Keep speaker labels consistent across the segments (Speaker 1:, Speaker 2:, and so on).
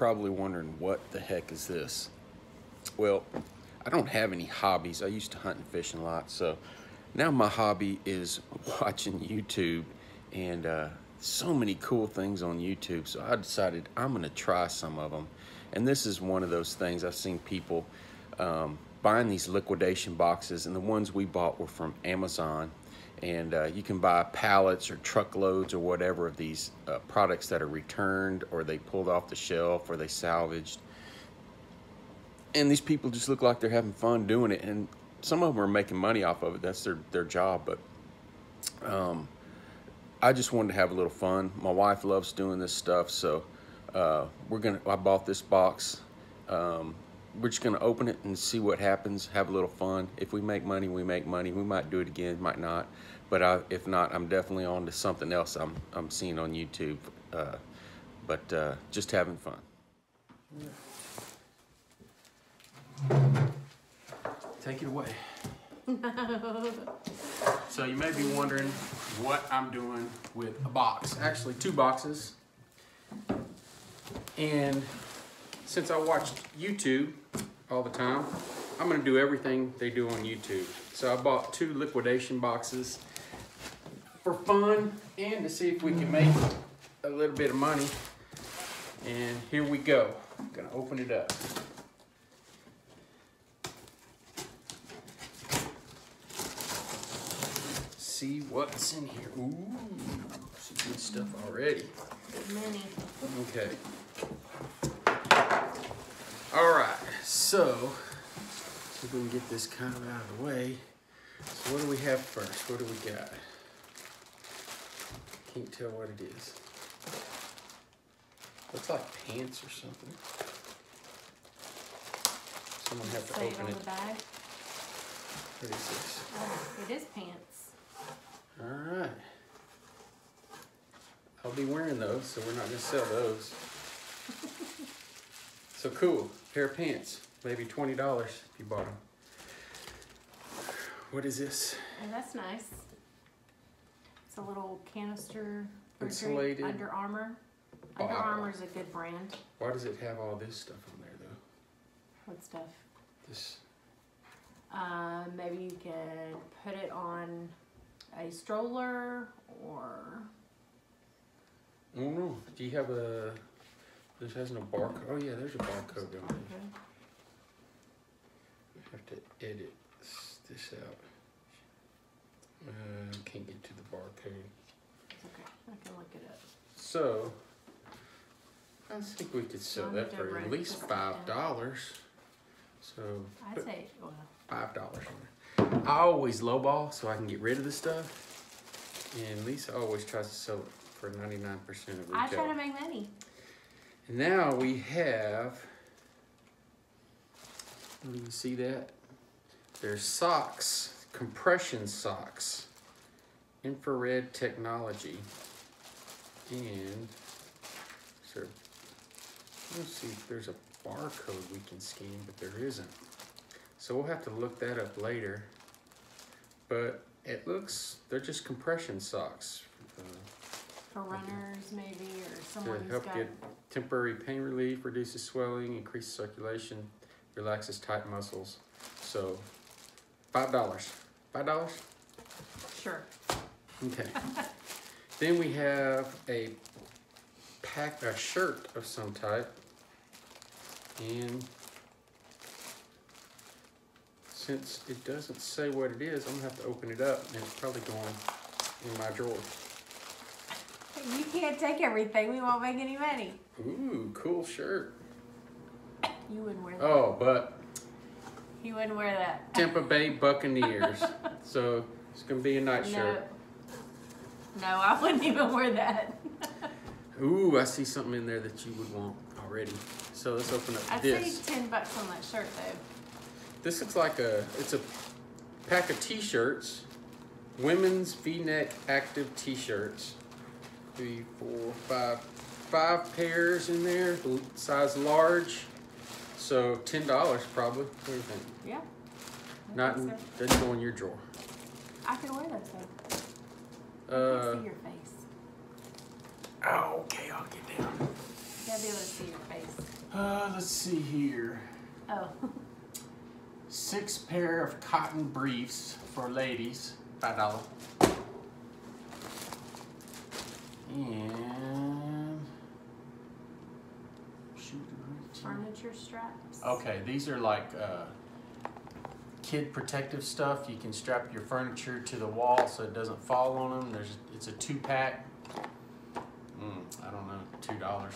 Speaker 1: probably wondering what the heck is this? Well, I don't have any hobbies. I used to hunt and fish a lot, so now my hobby is watching YouTube and uh, so many cool things on YouTube. So I decided I'm gonna try some of them. And this is one of those things I've seen people um, buying these liquidation boxes and the ones we bought were from Amazon and uh, you can buy pallets or truckloads or whatever of these uh, products that are returned or they pulled off the shelf or they salvaged and these people just look like they're having fun doing it and some of them are making money off of it that's their their job but um, I just wanted to have a little fun my wife loves doing this stuff so uh, we're gonna I bought this box um, we're just gonna open it and see what happens, have a little fun. If we make money, we make money. We might do it again, might not. But I, if not, I'm definitely on to something else I'm, I'm seeing on YouTube. Uh, but uh, just having fun. Take it away. so you may be wondering what I'm doing with a box. Actually, two boxes. And since I watched YouTube all the time, I'm gonna do everything they do on YouTube. So I bought two liquidation boxes for fun and to see if we can make a little bit of money. And here we go. I'm gonna open it up. See what's in here. Ooh, some good stuff already.
Speaker 2: Good many.
Speaker 1: Okay. All right, so see if we can get this kind of out of the way. So what do we have first? What do we got? I can't tell what it is. Looks like pants or something. Someone have to open it.
Speaker 2: the bag.
Speaker 1: What is this?
Speaker 2: Oh, it is pants.
Speaker 1: All right. I'll be wearing those, so we're not gonna sell those. so cool, pair of pants, maybe twenty dollars if you bought them. What is this?
Speaker 2: Oh, that's nice. It's a little canister
Speaker 1: Insulated
Speaker 2: Under Armour. Under
Speaker 1: bottle.
Speaker 2: Armour's a good brand.
Speaker 1: Why does it have all this stuff on there though?
Speaker 2: What stuff?
Speaker 1: This,
Speaker 2: Uh, maybe you could put it on a stroller or
Speaker 1: I don't know. Do you have a? This has no barcode. Oh yeah, there's a barcode on it. I have to edit s- this out. Uh, can't get to the barcode.
Speaker 2: It's okay. I can look it up.
Speaker 1: So, I think we could sell that for at least five dollars. So,
Speaker 2: I'd say, well,
Speaker 1: five dollars. I always lowball so I can get rid of the stuff. And Lisa always tries to sell it for ninety-nine percent of retail.
Speaker 2: I try to make money.
Speaker 1: And now we have, do you see that? There's socks, compression socks, infrared technology. And, so, let's see if there's a barcode we can scan, but there isn't. So we'll have to look that up later. But it looks, they're just compression socks. uh,
Speaker 2: For runners maybe, or
Speaker 1: to
Speaker 2: someone who's
Speaker 1: help
Speaker 2: got,
Speaker 1: get temporary pain relief, reduces swelling, increases circulation, relaxes tight muscles. So, five dollars. Five dollars?
Speaker 2: sure.
Speaker 1: Okay. then we have a pack, a shirt of some type, and since it doesn't say what it is, I'm gonna have to open it up, and it's probably going in my drawer.
Speaker 2: You can't take everything. We won't make any money.
Speaker 1: Ooh, cool shirt.
Speaker 2: You wouldn't wear that.
Speaker 1: Oh, but
Speaker 2: You wouldn't wear that.
Speaker 1: Tampa Bay Buccaneers. so it's gonna be a night
Speaker 2: No.
Speaker 1: shirt.
Speaker 2: No, I wouldn't even wear that.
Speaker 1: Ooh, I see something in there that you would want already. So let's open up
Speaker 2: I'd
Speaker 1: this.
Speaker 2: say ten bucks on that shirt though.
Speaker 1: This looks like a it's a pack of t-shirts. Women's V-neck active t-shirts. Three, four, five, five pairs in there, size large. So ten dollars probably. What do you think?
Speaker 2: Yeah. I
Speaker 1: Not
Speaker 2: think
Speaker 1: in,
Speaker 2: so.
Speaker 1: doesn't go in your drawer.
Speaker 2: I could wear those though.
Speaker 1: Uh,
Speaker 2: can see your face.
Speaker 1: oh, okay, I'll get down.
Speaker 2: Gotta be able to see your face.
Speaker 1: Uh, let's see here.
Speaker 2: Oh,
Speaker 1: Six pair of cotton briefs for ladies, five dollar. And
Speaker 2: furniture straps.
Speaker 1: Okay, these are like uh, kid protective stuff. You can strap your furniture to the wall so it doesn't fall on them. There's it's a two pack. Mm, I don't know, two dollars.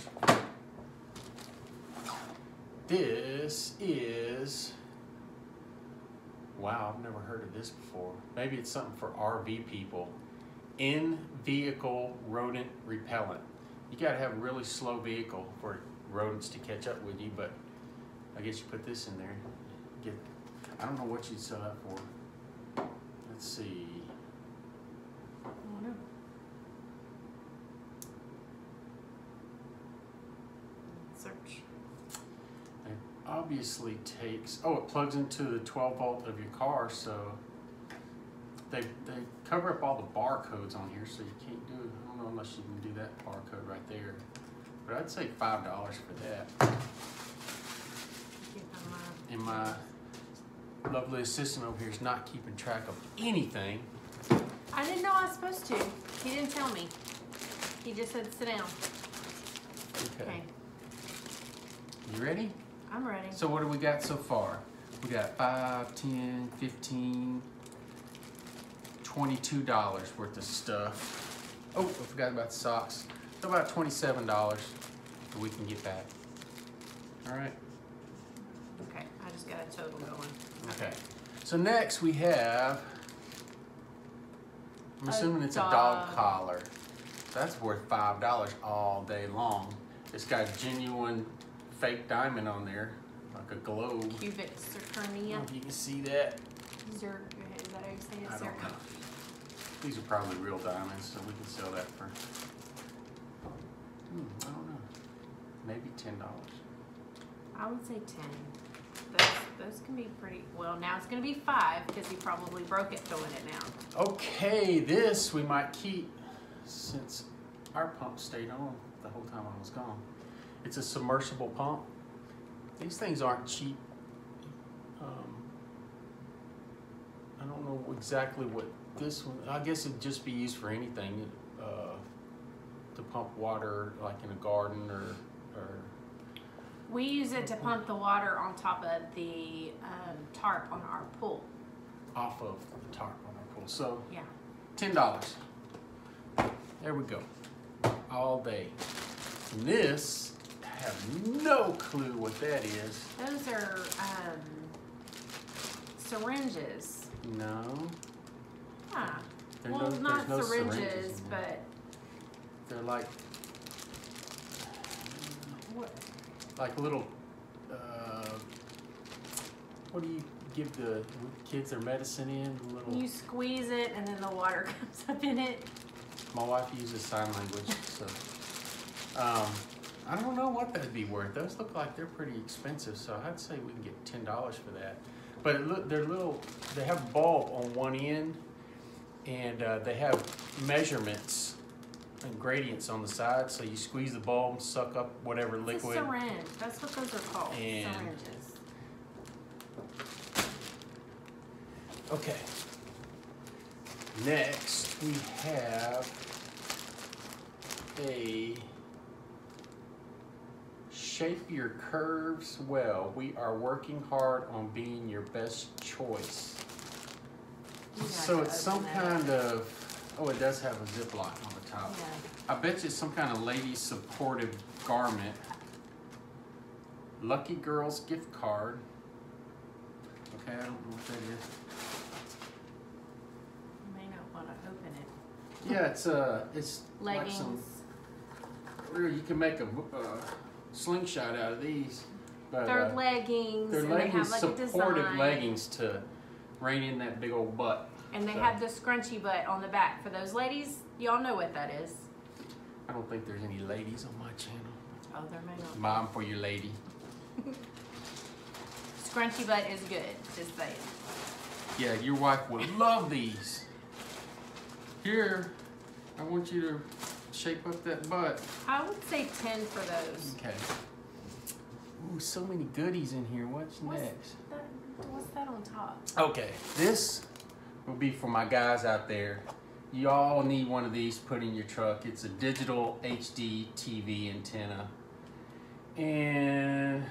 Speaker 1: This is wow. I've never heard of this before. Maybe it's something for RV people. In vehicle rodent repellent. You gotta have a really slow vehicle for rodents to catch up with you, but I guess you put this in there. Get, I don't know what you'd sell that for. Let's see.
Speaker 2: I don't know. Search.
Speaker 1: It obviously takes. Oh, it plugs into the 12 volt of your car, so they they cover up all the barcodes on here, so you can't do. it. I don't know unless you can do that barcode right there. But I'd say five dollars for that.
Speaker 2: Keep in mind.
Speaker 1: And my lovely assistant over here is not keeping track of anything.
Speaker 2: I didn't know I was supposed to. He didn't tell me. He just said sit down. Okay,
Speaker 1: You ready?
Speaker 2: I'm ready.
Speaker 1: So what do we got so far? We got five, ten, fifteen, twenty-two dollars worth of stuff. Oh, I forgot about the socks. So about twenty-seven dollars that we can get back. All right.
Speaker 2: Okay, I just got a total going.
Speaker 1: Okay. So next we have. I'm
Speaker 2: A
Speaker 1: assuming it's a dog
Speaker 2: dog.
Speaker 1: collar. That's worth five dollars all day long. It's got genuine fake diamond on there, like a globe.
Speaker 2: Cubic
Speaker 1: I
Speaker 2: zirconia.
Speaker 1: don't know if you can see that.
Speaker 2: Zir, is that how you say it?
Speaker 1: I don't know. These are probably real diamonds, so we can sell that for. Hmm, I don't know. Maybe ten dollars.
Speaker 2: I would say ten. Those, those can be pretty, well, now it's gonna be five because he probably broke it throwing it now.
Speaker 1: Okay, this we might keep since our pump stayed on the whole time I was gone. It's a submersible pump. These things aren't cheap. Um, I don't know exactly what this one. I guess it'd just be used for anything. To pump water, like in a garden or or
Speaker 2: We use it to pump the water on top of the, um, tarp on our pool.
Speaker 1: off of the tarp on our pool. So
Speaker 2: Yeah.
Speaker 1: ten dollars. There we go. All day. And this, I have no clue what that is.
Speaker 2: Those are, um, syringes.
Speaker 1: No,
Speaker 2: Huh.
Speaker 1: There
Speaker 2: Well,
Speaker 1: no-
Speaker 2: not
Speaker 1: no syringes
Speaker 2: syringes, but.
Speaker 1: They're like
Speaker 2: what?
Speaker 1: like little. Uh, what do you give the kids their medicine in? Little.
Speaker 2: You squeeze it and then the water comes up in it.
Speaker 1: My wife uses sign language, so. Um, I don't know what that'd be worth. Those look like they're pretty expensive, so I'd say we can get ten dollars for that. But look, they're little. They have bulb on one end, and uh, they have measurements and gradients on the side. So you squeeze the bulb, suck up whatever
Speaker 2: It's
Speaker 1: liquid.
Speaker 2: syringe. That's what those are called.
Speaker 1: And-
Speaker 2: Syringes.
Speaker 1: Okay. Next, we have a shape your curves well. We are working hard on being your best choice. So it's some kind of, oh, it does have a ziplock on top. I bet you it's some kind of lady supportive garment. Lucky Girls gift card. Okay, I don't know what that is.
Speaker 2: You may not want to open it.
Speaker 1: Yeah, it's uh, it's like
Speaker 2: Leggings.
Speaker 1: some. Really, you can make a uh, slingshot out of these. But
Speaker 2: They're
Speaker 1: uh,
Speaker 2: leggings,
Speaker 1: they're leggings,
Speaker 2: they have like
Speaker 1: supportive leggings to rein in that big old butt.
Speaker 2: And they
Speaker 1: So-
Speaker 2: have the scrunchy butt on the back. For those ladies, y'all know what that is.
Speaker 1: I don't think there's any ladies on my channel.
Speaker 2: Oh, there may not.
Speaker 1: Mom for your lady.
Speaker 2: Scrunchy butt is good. Just saying.
Speaker 1: Yeah, your wife would love these. Here, I want you to shape up that butt.
Speaker 2: I would say ten for those.
Speaker 1: Okay. Ooh, so many goodies in here. What's
Speaker 2: What's
Speaker 1: next?
Speaker 2: that, what's that on top?
Speaker 1: Okay, this will be for my guys out there. You all need one of these put in your truck. It's a digital HD TV antenna. And,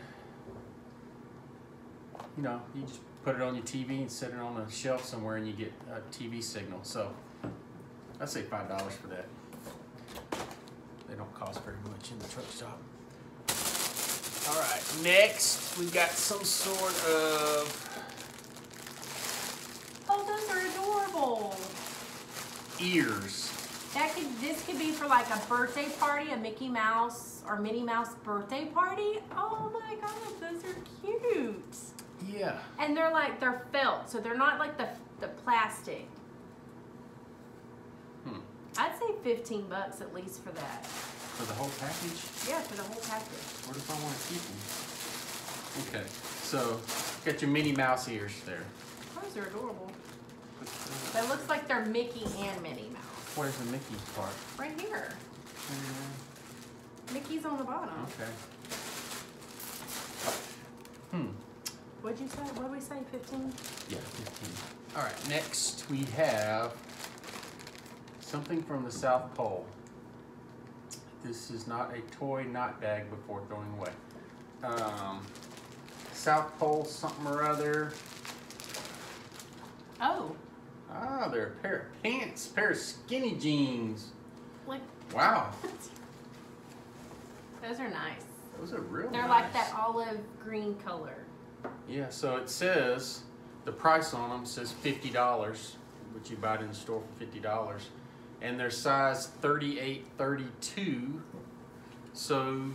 Speaker 1: you know, you just put it on your TV and set it on a shelf somewhere and you get a TV signal. So, I'd say $5 for that. They don't cost very much in the truck shop. All right, next we've got some sort of
Speaker 2: Oh, those are adorable.
Speaker 1: Ears.
Speaker 2: That could this could be for like a birthday party, a Mickey Mouse or Minnie Mouse birthday party. Oh my god, those are cute.
Speaker 1: Yeah.
Speaker 2: And they're like they're felt, so they're not like the the plastic.
Speaker 1: Hmm.
Speaker 2: I'd say 15 bucks at least for that.
Speaker 1: For the whole package?
Speaker 2: Yeah, for the whole package.
Speaker 1: What if I want to keep them? Okay, so got your Minnie Mouse ears there.
Speaker 2: Those are adorable.
Speaker 1: That-
Speaker 2: It looks like they're Mickey and Minnie Mouse.
Speaker 1: Where's the Mickey part?
Speaker 2: Right here.
Speaker 1: Uh,
Speaker 2: Mickey's on the bottom.
Speaker 1: Okay. Hmm.
Speaker 2: What'd you say? What did we say? 15?
Speaker 1: Yeah, 15. All right, next we have something from the South Pole. This is not a toy not bag before throwing away. Um, South Pole something or other.
Speaker 2: Oh,
Speaker 1: Ah, they're a pair of pants, pair of skinny jeans.
Speaker 2: like
Speaker 1: Wow,
Speaker 2: those are nice.
Speaker 1: those are real nice.
Speaker 2: They're
Speaker 1: nice.
Speaker 2: like that olive green color.
Speaker 1: Yeah, so it says the price on them says fifty dollars, which you buy it in the store for fifty dollars, and they're size thirty-eight, thirty-two. So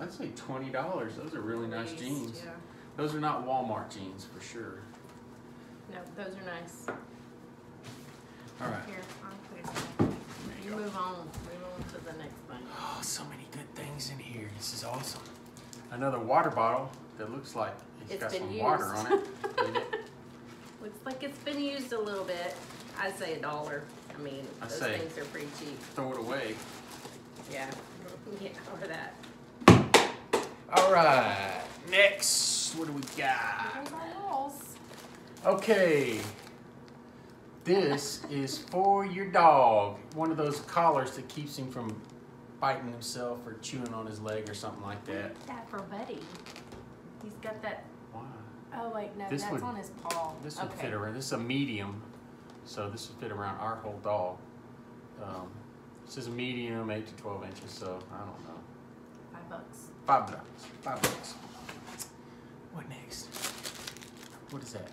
Speaker 1: I'd say twenty dollars. Those are really nice jeans.
Speaker 2: Yeah.
Speaker 1: Those are not Walmart jeans for sure.
Speaker 2: No, those are nice.
Speaker 1: All right.
Speaker 2: Here, I'll put it. You
Speaker 1: you
Speaker 2: move on. Move on to the next thing.
Speaker 1: Oh, so many good things in here. This is awesome. Another water bottle that looks like it's
Speaker 2: It's
Speaker 1: got some water on it.
Speaker 2: Looks like it's been used a little bit. I'd say a dollar. I mean,
Speaker 1: I
Speaker 2: those
Speaker 1: say-
Speaker 2: things are pretty cheap.
Speaker 1: Throw it away.
Speaker 2: Yeah. yeah, or that.
Speaker 1: All right. Next, what do we got?
Speaker 2: Those are walls.
Speaker 1: Okay. This is for your dog. One of those collars that keeps him from biting himself or chewing on his leg or something like that.
Speaker 2: That for Buddy. He's got that.
Speaker 1: Why?
Speaker 2: Oh wait, no,
Speaker 1: This
Speaker 2: that's
Speaker 1: would-
Speaker 2: on his paw.
Speaker 1: This would
Speaker 2: okay.
Speaker 1: fit around. This is a medium, so this would fit around our whole dog. Um, this is a medium, eight to twelve inches. So I don't know.
Speaker 2: Five bucks.
Speaker 1: Five bucks. Five bucks. What next? What is that?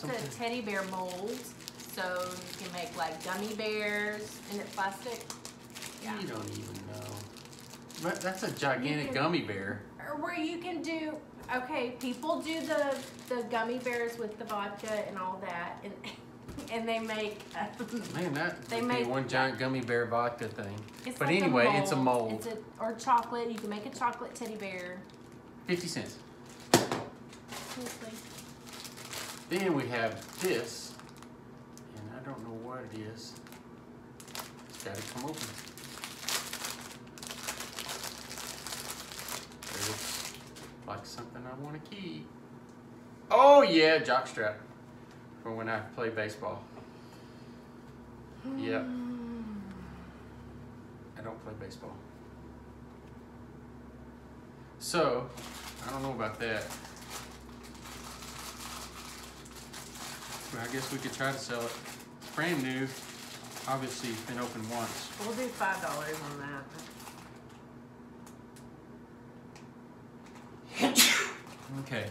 Speaker 1: Something-
Speaker 2: a teddy bear mold, so you can make like gummy bears. and it plastic? Yeah.
Speaker 1: You don't even know. But that's a gigantic
Speaker 2: can-
Speaker 1: gummy bear.
Speaker 2: Or where you can do. Okay, people do the the gummy bears with the vodka and all that, and and they make. Uh,
Speaker 1: Man, that
Speaker 2: They make-
Speaker 1: one giant gummy bear vodka thing.
Speaker 2: it's
Speaker 1: but
Speaker 2: like
Speaker 1: anyway, it's a mold.
Speaker 2: It's a or chocolate. You can make a chocolate teddy bear.
Speaker 1: Fifty cents. Then we have this, and I don't know what it is. It's gotta come open. It looks like something I wanna keep. Oh yeah, jockstrap. For when I play baseball. Yep. Hmm. I don't play baseball. So, I don't know about that. I guess we could try to sell it. It's brand new. Obviously, it's been open once.
Speaker 2: We'll do five dollars on that.
Speaker 1: Okay.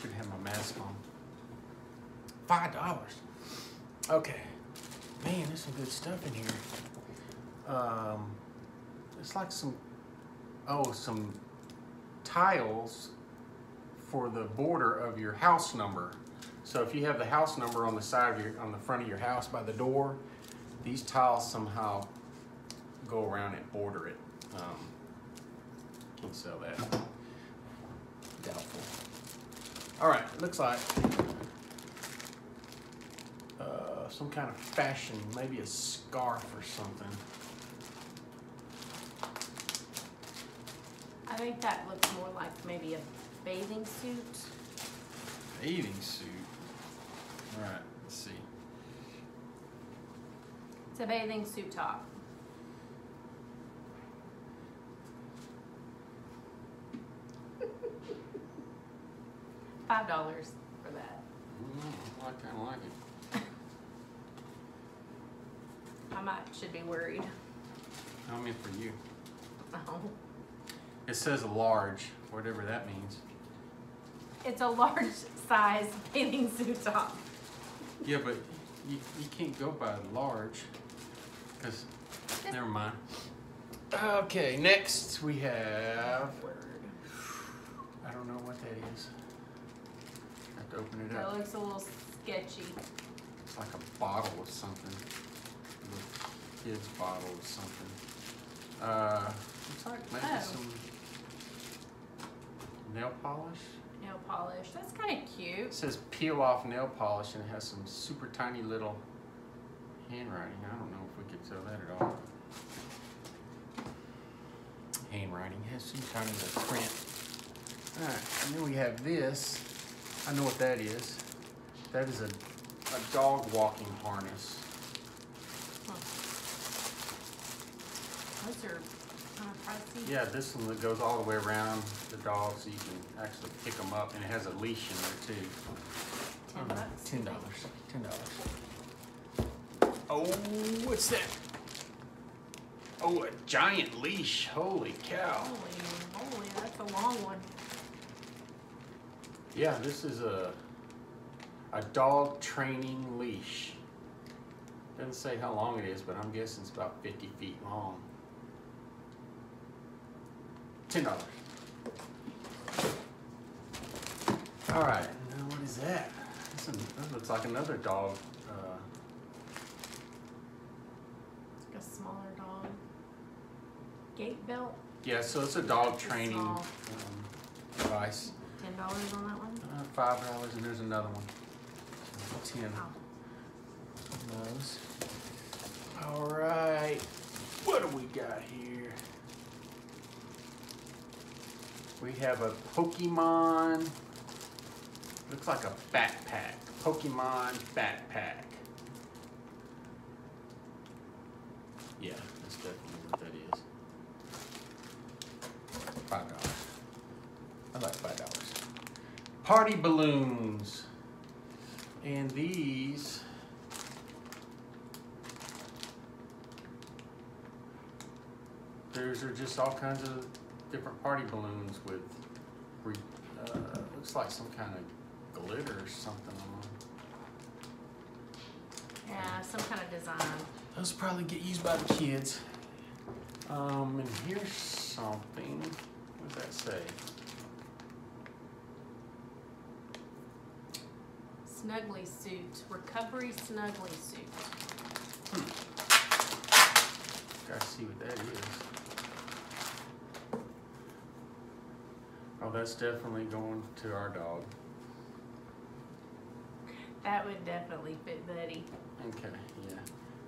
Speaker 1: Should have my mask on. Five dollars. Okay. Man, there's some good stuff in here. Um, it's like some, oh, some tiles for the border of your house number. So if you have the house number on the side of your, on the front of your house by the door, these tiles somehow go around it, border it. Um, can sell that. Doubtful. All right, looks like uh, some kind of fashion, maybe a scarf or something.
Speaker 2: I think that looks more like maybe a bathing suit.
Speaker 1: Bathing suit. All right, let's see.
Speaker 2: It's a bathing suit top. Five dollars for that.
Speaker 1: Mm, I kind of like it.
Speaker 2: I might should be worried.
Speaker 1: I mean for you.
Speaker 2: Oh.
Speaker 1: It says large, whatever that means.
Speaker 2: It's a large size bathing suit top.
Speaker 1: Yeah, but you, you can't go by large, because, never mind. Okay, next we have, I don't know what that is. Have to open it
Speaker 2: That
Speaker 1: up.
Speaker 2: looks a little sketchy.
Speaker 1: It's like a bottle of something. A kid's bottle of something. Uh, looks like maybe
Speaker 2: Oh.
Speaker 1: some nail polish.
Speaker 2: Nail polish. That's kind of
Speaker 1: It
Speaker 2: cute.
Speaker 1: says peel off nail polish and it has some super tiny little handwriting. I don't know if we could tell that at all. Handwriting has some tiny little print. Alright, and then we have this. I know what that is. That is a, a dog walking harness.
Speaker 2: Those are pricey.
Speaker 1: Yeah, this one that goes all the way around the dog so you can actually pick them up and it has a leash in there too.
Speaker 2: Ten uh, bucks.
Speaker 1: Ten dollars. Ten dollars. Oh, what's that? Oh, a giant leash. Holy cow.
Speaker 2: Holy holy, that's a long one.
Speaker 1: Yeah, this is a a dog training leash. Doesn't say how long it is, but I'm guessing it's about 50 feet long. Ten dollars. All right, now what is that? This is- looks like another dog. Uh,
Speaker 2: Like a smaller dog. Gate belt.
Speaker 1: yeah, so it's a dog
Speaker 2: It's
Speaker 1: training um, device.
Speaker 2: Ten dollars on that one.
Speaker 1: Uh, Five dollars, and there's another one. So Ten.
Speaker 2: Oh.
Speaker 1: those. All right, what do we got here? We have a Pokemon. Looks like a backpack. Pokemon backpack. Yeah, that's definitely what that is. Five dollars. I like five dollars. Party balloons. And these Those are just all kinds of different party balloons with, re- uh, looks like some kind of glitter or something on them.
Speaker 2: Yeah, some kind of design.
Speaker 1: Those probably get used by the kids. Um, and here's something. What does that say?
Speaker 2: Snuggly suit. Recovery snuggly suit. Hmm.
Speaker 1: Gotta see what that is. That's definitely going to our dog.
Speaker 2: That would definitely fit Buddy.
Speaker 1: Okay, yeah.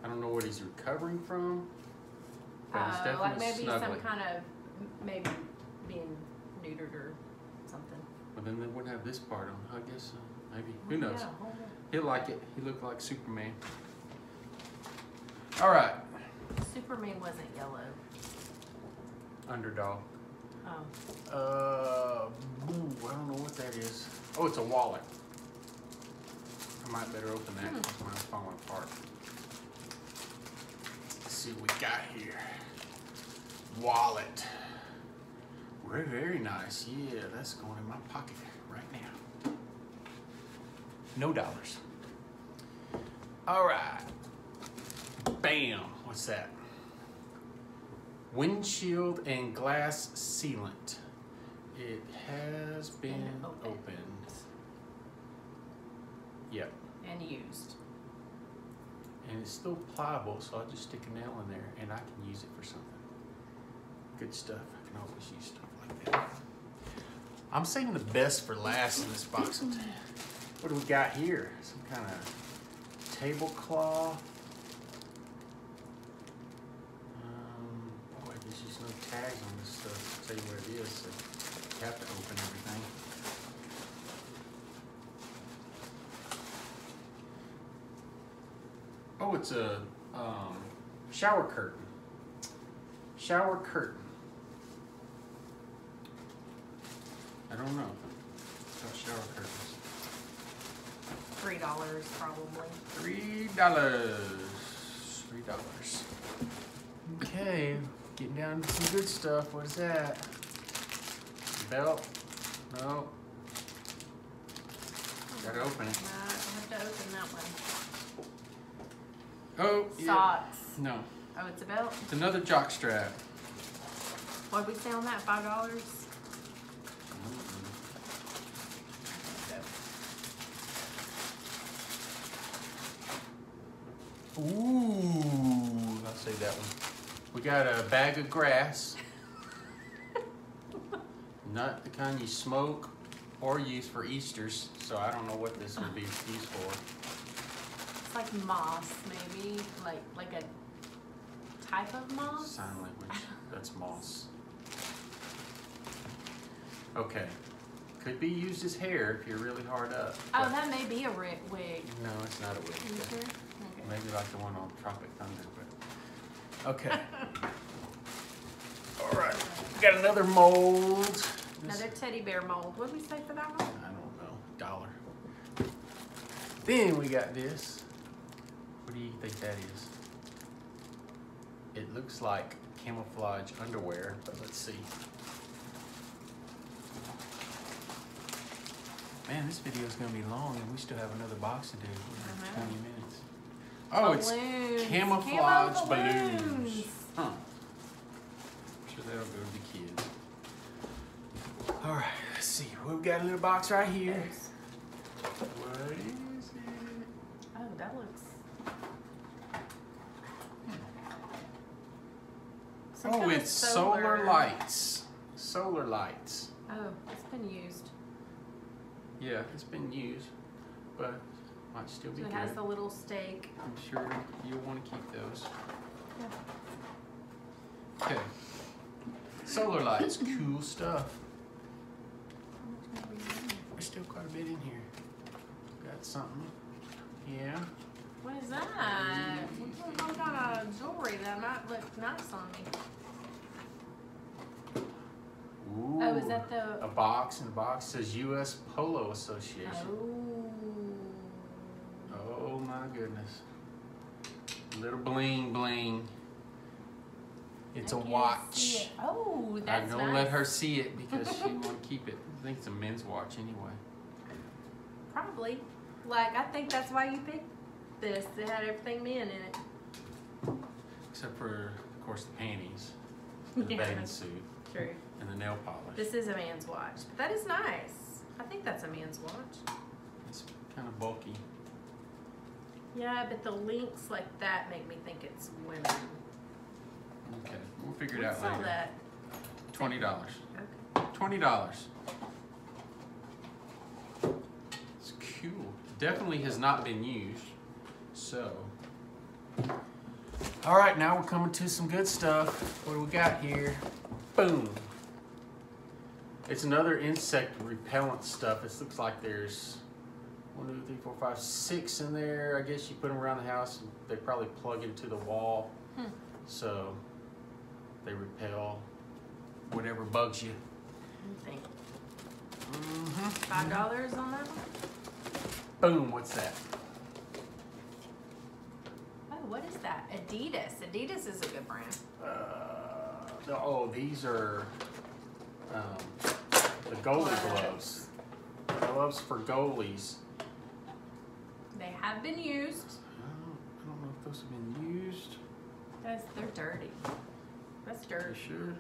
Speaker 1: I don't know what he's recovering from. But it's
Speaker 2: Uh, like
Speaker 1: definitely
Speaker 2: maybe some kind of maybe being neutered or something.
Speaker 1: But then they wouldn't have this part on. I guess so. Maybe. Who knows?
Speaker 2: Yeah.
Speaker 1: He'll like it. He looked like Superman. All right.
Speaker 2: Superman wasn't yellow.
Speaker 1: Underdog.
Speaker 2: Oh.
Speaker 1: Uh, I don't know what that is. Oh, it's a wallet. I might better open that
Speaker 2: Hmm.
Speaker 1: mine's falling apart. Let's see what we got here. Wallet. Very, very nice. Yeah, that's going in my pocket right now. No dollars. All right. Bam. What's that? Windshield and glass sealant. It has been
Speaker 2: And opened.
Speaker 1: opened. Yep.
Speaker 2: And used.
Speaker 1: And it's still pliable, so I'll just stick a nail in there and I can use it for something. Good stuff. I can always use stuff like that. I'm saving the best for last in this box. What do we got here? Some kind of tablecloth. Um, boy, there's just no tags on this stuff. I'll you what it is. So you have to open everything. Oh, it's a um, shower curtain. Shower curtain. I don't know. It's got shower curtains.
Speaker 2: Three dollars probably.
Speaker 1: Three dollars. Three dollars. Okay, getting down to some good stuff. What is that? Belt? No. Gotta open it.
Speaker 2: Uh, I have to open that one.
Speaker 1: Oh, yeah.
Speaker 2: Socks.
Speaker 1: No,
Speaker 2: Oh, it's a belt.
Speaker 1: it's another jock strap.
Speaker 2: What did we say on that? Five dollars.
Speaker 1: Ooh, I'll say that one. We got a bag of grass. Not the kind you smoke or use for Easter's, so I don't know what this would be ah. used for.
Speaker 2: It's like moss, maybe like like a type of moss.
Speaker 1: Sign language. That's moss. Okay. Could be used as hair if you're really hard up.
Speaker 2: Oh, that may be a wig.
Speaker 1: No, it's not a wig.
Speaker 2: You sure? Okay.
Speaker 1: Maybe like the one on Tropic Thunder, but. Okay. All right. We got another mold. This-
Speaker 2: Another teddy bear mold. What did we say for that one?
Speaker 1: I don't know. Dollar. Then we got this. What do you think that is? It looks like camouflage underwear, but let's see. Man, this video is gonna be long, and we still have another box to do. We're at
Speaker 2: uh-huh.
Speaker 1: Twenty minutes. Oh, it's camouflage
Speaker 2: Camo
Speaker 1: balloons.
Speaker 2: balloons.
Speaker 1: Huh. Sure that'll go to the kids. All right, let's see. We've got a little box right here. What is it?
Speaker 2: Oh, that looks. Hmm. Some
Speaker 1: Oh, it's solar lights. Solar lights.
Speaker 2: Oh, it's been used.
Speaker 1: Yeah, it's been used, but might still be
Speaker 2: So it
Speaker 1: good.
Speaker 2: has the little stake.
Speaker 1: I'm sure you'll want to keep those.
Speaker 2: Yeah.
Speaker 1: Okay. Solar lights, cool stuff. There's still quite a bit in here. Got something. Yeah.
Speaker 2: What is that? What's some kind of jewelry that might look nice on me?
Speaker 1: Ooh.
Speaker 2: Oh, is that the?
Speaker 1: A box, and the box says U.S. Polo Association.
Speaker 2: Oh.
Speaker 1: Oh my goodness. Little bling bling. It's
Speaker 2: I
Speaker 1: a watch.
Speaker 2: see it. Oh,
Speaker 1: I'm
Speaker 2: that's
Speaker 1: gonna
Speaker 2: nice.
Speaker 1: let her see it because she want to keep it think it's a men's watch anyway.
Speaker 2: Probably. Like, I think that's why you picked this. It had everything men in it.
Speaker 1: Except for, of course, the panties, the
Speaker 2: yeah.
Speaker 1: bathing suit,
Speaker 2: True.
Speaker 1: and the nail polish.
Speaker 2: This is a man's watch. But that is nice. I think that's a man's watch.
Speaker 1: It's kind of bulky.
Speaker 2: Yeah, but the links like that make me think it's women.
Speaker 1: Okay, we'll figure it out later.
Speaker 2: that?
Speaker 1: $20.
Speaker 2: Okay.
Speaker 1: $20. Cool. Definitely has not been used. So. All right, now we're coming to some good stuff. What do we got here? Boom. It's another insect repellent stuff. This looks like there's one, two, three, four, five, six in there. I guess you put them around the house. And they probably plug into the wall,
Speaker 2: Hmm.
Speaker 1: so they repel whatever bugs you.
Speaker 2: I think
Speaker 1: Mm-hmm.
Speaker 2: five dollars on that one.
Speaker 1: Boom, what's that?
Speaker 2: Oh, what is that? Adidas. Adidas is a good brand.
Speaker 1: Uh, no, oh, these are um, the goalie gloves. Gloves for goalies.
Speaker 2: They have been used.
Speaker 1: I don't, I don't know if those have been used.
Speaker 2: That's they're dirty. That's
Speaker 1: dirty. you sure?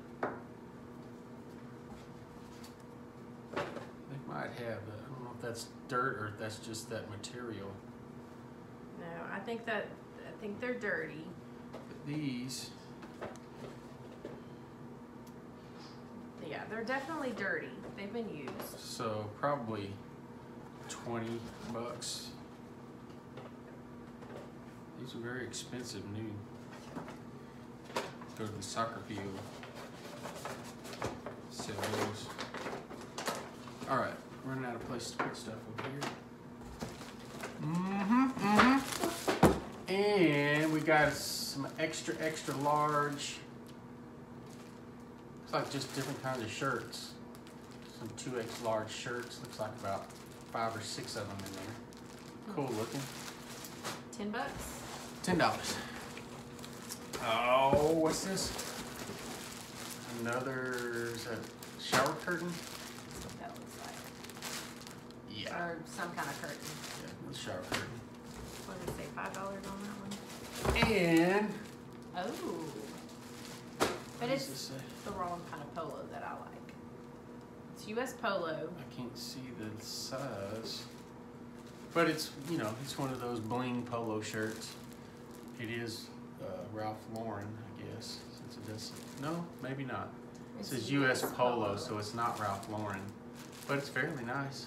Speaker 1: They might have, I don't know if that's dirt or that's just that material.
Speaker 2: No, I think that I think they're dirty.
Speaker 1: But these,
Speaker 2: Yeah, they're definitely dirty. They've been used.
Speaker 1: so probably 20 bucks. These are very expensive new. Go to the soccer field. Sell those. All right, running out of places to put stuff over here. Mm-hmm, mm-hmm. And we got some extra, extra large. It's like just different kinds of shirts. Some 2X large shirts. Looks like about five or six of them in there. Cool looking.
Speaker 2: Ten bucks.
Speaker 1: Ten dollars. Oh, what's this? Another is that shower curtain?
Speaker 2: That's what that looks like.
Speaker 1: Yeah.
Speaker 2: Or some kind of curtain.
Speaker 1: Yeah, the shower curtain.
Speaker 2: What did it say? Five dollars on that one?
Speaker 1: And
Speaker 2: Oh. But
Speaker 1: what does
Speaker 2: it's
Speaker 1: this say?
Speaker 2: the wrong kind of polo that I like. It's US Polo.
Speaker 1: I can't see the size. But it's you know, it's one of those bling polo shirts. It is uh, Ralph Lauren, I guess, since it does no, maybe not. It
Speaker 2: It's
Speaker 1: says US Polo, so it's not Ralph Lauren. But it's fairly nice.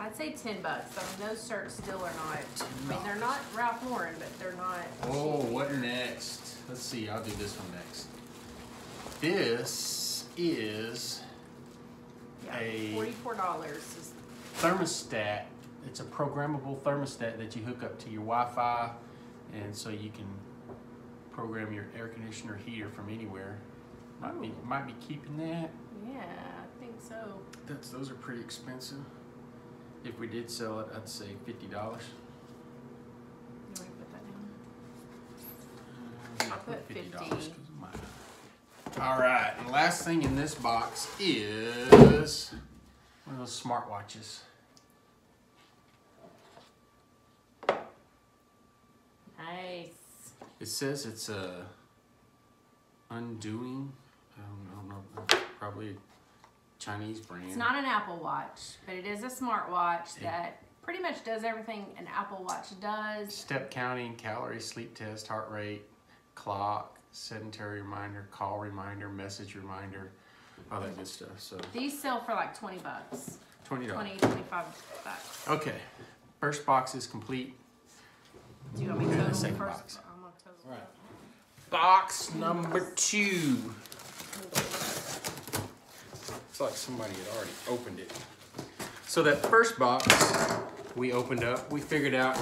Speaker 2: Yeah. I'd say ten bucks. I mean, those shirts still are not. I mean, they're not Ralph Lauren, but they're not.
Speaker 1: Oh,
Speaker 2: cheap
Speaker 1: what next? Let's see, I'll do this one next. This is
Speaker 2: Yeah,
Speaker 1: a-
Speaker 2: forty-four dollars
Speaker 1: thermostat. It's a programmable thermostat that you hook up to your Wi-Fi, and so you can program your air conditioner heater from anywhere. Might be might be keeping that.
Speaker 2: Yeah, I think so.
Speaker 1: That's those are pretty expensive. If we did sell it, I'd say fifty dollars.
Speaker 2: You want to put that down? Uh, I'll put 50.
Speaker 1: All right, and the last thing in this box is one of those smartwatches.
Speaker 2: Nice.
Speaker 1: It says it's a undoing. I don't I don't know, probably Chinese brand.
Speaker 2: It's not an Apple Watch, but it is a smartwatch
Speaker 1: Yeah.
Speaker 2: that pretty much does everything an Apple Watch does.
Speaker 1: Step counting, calorie, sleep test, heart rate, clock, sedentary reminder, call reminder, message reminder, all that good stuff. So
Speaker 2: These sell for like 20 bucks.
Speaker 1: twenty
Speaker 2: 20, 25 bucks.
Speaker 1: Okay, first box is complete.
Speaker 2: Do you want me to
Speaker 1: Okay, the second
Speaker 2: first?
Speaker 1: box.
Speaker 2: I'm gonna total
Speaker 1: Right.
Speaker 2: it.
Speaker 1: Box number two. It's like somebody had already opened it. So that first box we opened up, we figured out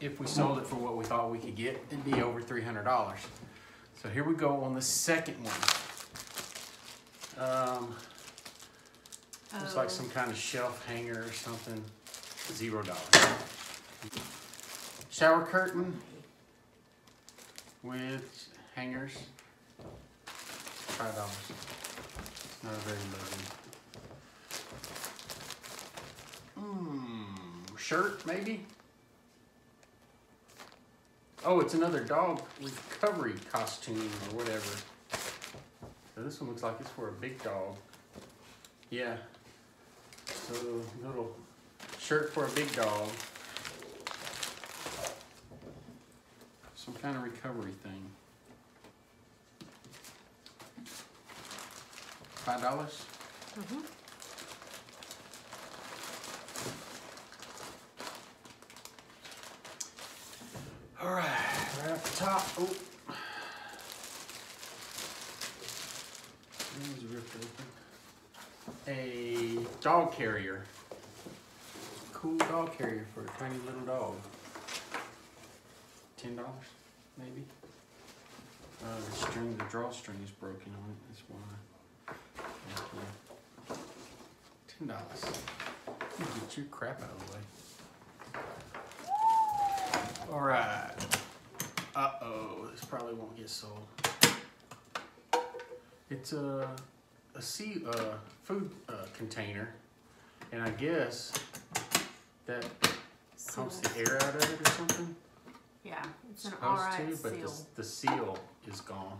Speaker 1: if we sold it for what we thought we could get, it'd be over three hundred dollars. So here we go on the second one. Um, looks like
Speaker 2: Oh.
Speaker 1: some kind of shelf hanger or something. Zero dollars. Shower curtain with hangers. Five dollars. Not very low. Hmm. Shirt maybe. Oh, it's another dog recovery costume or whatever. So this one looks like it's for a big dog. Yeah. So little shirt for a big dog. Some kind of recovery thing. Five dollars?
Speaker 2: Mhm.
Speaker 1: All right, right off the top. Oh. That ripped open. A dog carrier. Cool dog carrier for a tiny little dog. Ten dollars, maybe. Uh, the string, the drawstring is broken on it. That's why. Okay. Ten dollars. Get your crap out of the way. All right. Uh oh, this probably won't get sold. It's a a sea uh, food uh, container, and I guess that pumps the air out of it or something.
Speaker 2: Yeah, it's an
Speaker 1: Supposed to, but
Speaker 2: seal.
Speaker 1: the, the seal is gone.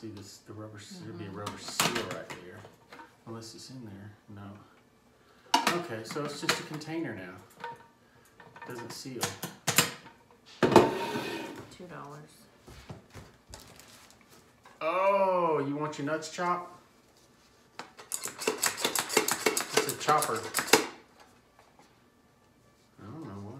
Speaker 1: See this, the rubber, there'd be a mm-hmm. rubber seal right there, unless it's in there, no. Okay, so it's just a container now. Doesn't seal.
Speaker 2: Two dollars.
Speaker 1: Oh, you want your nuts chopped? It's a chopper. I don't know what.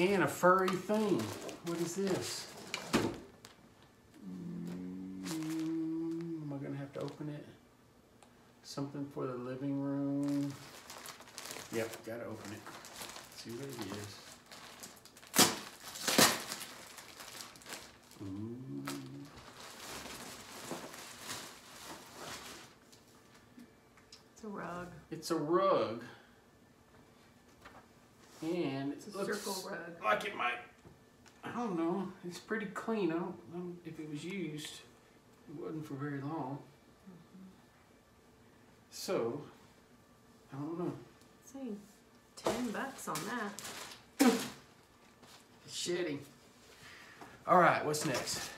Speaker 1: And a furry thing. What is this? Mm, am I gonna have to open it? Something for the living room. Yep, gotta open it. See what it is. Ooh.
Speaker 2: It's a rug.
Speaker 1: It's a rug. And
Speaker 2: It's
Speaker 1: it
Speaker 2: a
Speaker 1: looks
Speaker 2: circle rug.
Speaker 1: like it might. I don't know. It's pretty clean. I don't know if it was used. It wasn't for very long. So, I don't know.
Speaker 2: Let's see, ten bucks on that.
Speaker 1: Shitty. All right, what's next?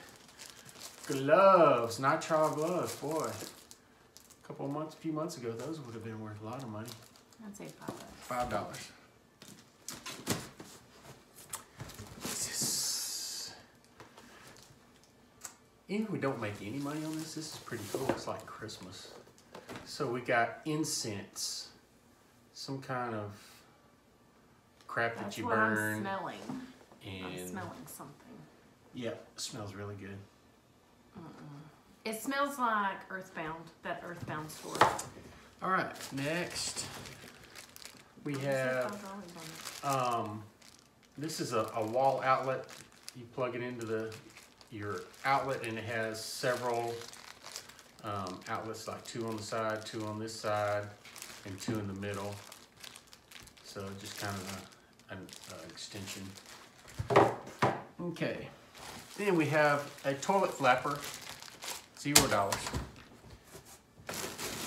Speaker 1: Gloves, nitrile gloves. Boy, a couple of months, a few months ago, those would have been worth a lot of money.
Speaker 2: I'd say five bucks.
Speaker 1: Five dollars. This. Even if we don't make any money on this, this is pretty cool. It's like Christmas. So we got incense, some kind of crap that you
Speaker 2: what I'm
Speaker 1: burn,
Speaker 2: smelling. I'm smelling something.
Speaker 1: yep, smells really good.
Speaker 2: It smells like Earthbound, that Earthbound store.
Speaker 1: All right, next we have.
Speaker 2: $5 on it?
Speaker 1: Um, this is a, a wall outlet. You plug it into the your outlet, and it has several um, outlets, like two on the side, two on this side, and two in the middle. So just kind of a, an uh, extension. Okay. Then we have a toilet flapper, zero dollars.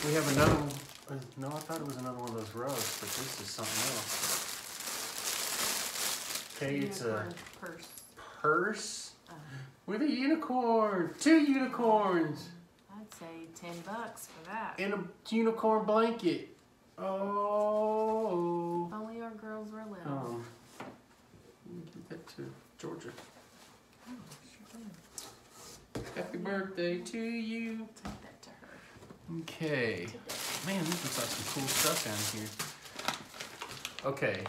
Speaker 1: We have another. one- uh, No, I thought it was another one of those rugs, but this is something else. Okay, it's a
Speaker 2: purse.
Speaker 1: purse
Speaker 2: Uh,
Speaker 1: with a unicorn, two unicorns,
Speaker 2: I'd say ten bucks for that.
Speaker 1: and a unicorn blanket. Oh.
Speaker 2: If only our girls were little.
Speaker 1: Oh. Give that to Georgia.
Speaker 2: Oh, sure.
Speaker 1: Happy birthday to you.
Speaker 2: Take that to her
Speaker 1: Okay. Man, this looks like some cool stuff down here. Okay.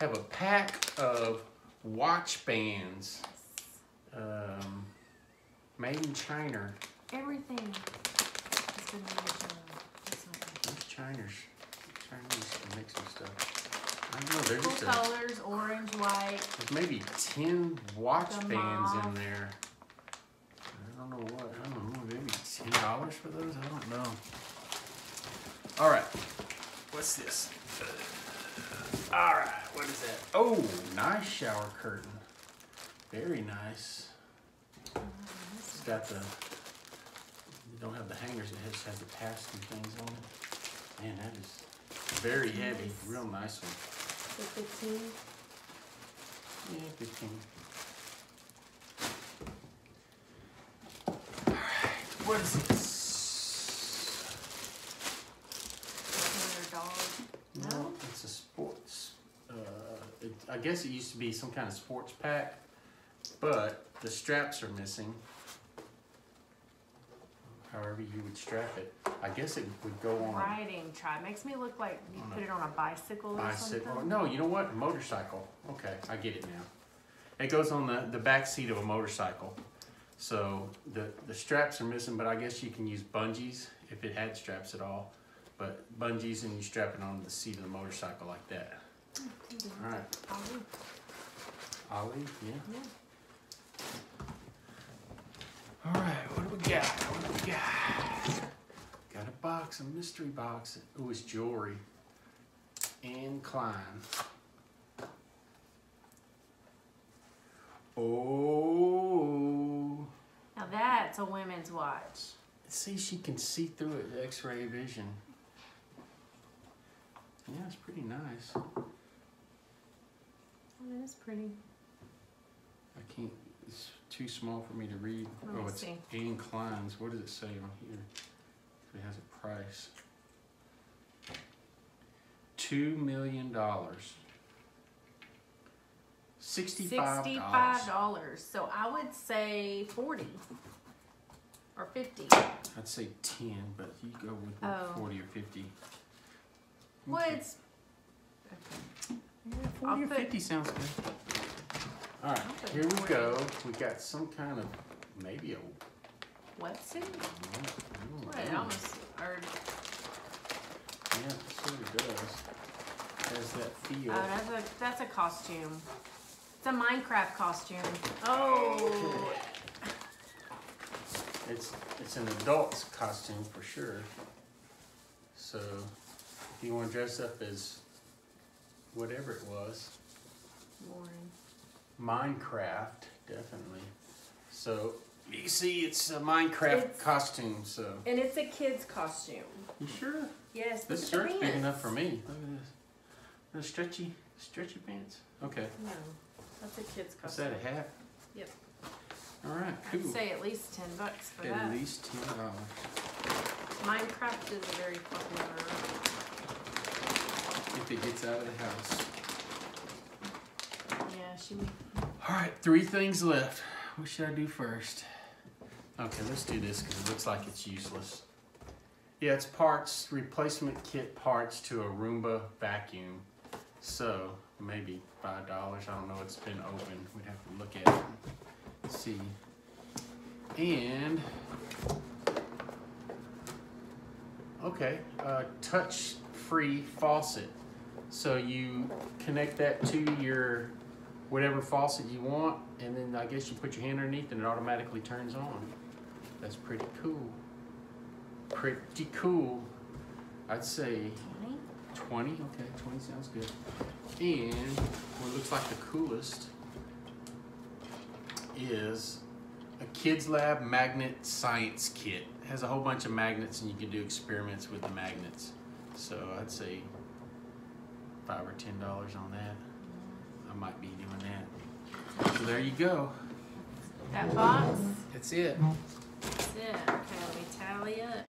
Speaker 1: Have a pack of watch bands. Um, made in China.
Speaker 2: Everything has been made in China.
Speaker 1: Those Chiners. Chinese can make some stuff. I don't know, they're
Speaker 2: Cool
Speaker 1: just a,
Speaker 2: colors, orange, white.
Speaker 1: there's maybe 10 watch bands in there. I don't know what, I don't know, maybe $10 for those? I don't know. All right, what's this? All right, what is that? Oh, nice shower curtain. Very nice. It's got the, you don't have the hangers, it just has the pass-through things on it. Man, that is very heavy, real nice one.
Speaker 2: The fifteen.
Speaker 1: Yeah, fifteen. Alright, what is this?
Speaker 2: Another dog. No.
Speaker 1: It's a sports, uh, it, I guess it used to be some kind of sports pack, but the straps are missing. However you would strap it. I guess it would go on
Speaker 2: Riding tri. Makes me look like you put it on a bicycle or
Speaker 1: bicycle.
Speaker 2: something.
Speaker 1: No, you know what? Motorcycle. Okay, I get it now. It goes on the, the back seat of a motorcycle. So the, the straps are missing, but I guess you can use bungees if it had straps at all. But bungees and you strap it on the seat of the motorcycle like that. All right,
Speaker 2: Ollie.
Speaker 1: Ollie, yeah.
Speaker 2: Yeah.
Speaker 1: All right, what do we got? What do we got? Got a box, a mystery box. It was jewelry. Anne Klein. Oh.
Speaker 2: Now that's a women's watch.
Speaker 1: See, she can see through it, X-ray vision. Yeah, it's pretty nice.
Speaker 2: Oh, that is pretty.
Speaker 1: I can't. It's too small for me to read.
Speaker 2: Let me
Speaker 1: oh, it's
Speaker 2: see.
Speaker 1: Anne Klein's. What does it say on here? It has a price. Two million dollars. Sixty-five
Speaker 2: Sixty-five
Speaker 1: dollars.
Speaker 2: dollars. So I would say forty or fifty.
Speaker 1: I'd say ten, but you go with
Speaker 2: Oh.
Speaker 1: forty or fifty.
Speaker 2: Well,
Speaker 1: Okay.
Speaker 2: it's okay.
Speaker 1: Yeah,
Speaker 2: I'll
Speaker 1: 40 or
Speaker 2: put-
Speaker 1: 50 sounds good. All right, here we go. We got some kind of, maybe a,
Speaker 2: Wetsuit? What, it almost, or,
Speaker 1: yeah, it sort of does. Has that feel.
Speaker 2: oh, that's a, that's a costume. It's a Minecraft costume. Oh,
Speaker 1: It's, it's an adult's costume for sure. So if you want to dress up as whatever it was,
Speaker 2: Lauren.
Speaker 1: Minecraft, definitely. So you see, it's a Minecraft
Speaker 2: It's-
Speaker 1: costume. So
Speaker 2: And it's a kid's costume.
Speaker 1: you sure?
Speaker 2: Yes,
Speaker 1: This
Speaker 2: look at the
Speaker 1: shirt's big enough for me. Look at this. The stretchy, stretchy pants. Okay.
Speaker 2: No, that's a kid's costume.
Speaker 1: Is
Speaker 2: costume.
Speaker 1: that a hat?
Speaker 2: Yep.
Speaker 1: All right.
Speaker 2: I'd say at least ten bucks for
Speaker 1: At
Speaker 2: that.
Speaker 1: least ten dollars.
Speaker 2: Minecraft is very popular.
Speaker 1: If it gets out of the house.
Speaker 2: Yeah, she.
Speaker 1: All right, three things left. What should I do first? Okay, let's do this because it looks like it's useless. Yeah, it's parts, replacement kit parts to a Roomba vacuum. So maybe five dollars. I don't know. It's been open. We'd have to look at it see. And okay, uh, touch-free faucet. So you connect that to your whatever faucet you want, and then I guess you put your hand underneath and it automatically turns on. That's pretty cool. Pretty cool. I'd say 20. Okay, 20 sounds good. And what looks like the coolest is a Kids Lab magnet science kit. It has a whole bunch of magnets and you can do experiments with the magnets. So I'd say five or ten dollars on that. I might be. So there you go.
Speaker 2: That box.
Speaker 1: That's it.
Speaker 2: That's it. Okay, let me tally it.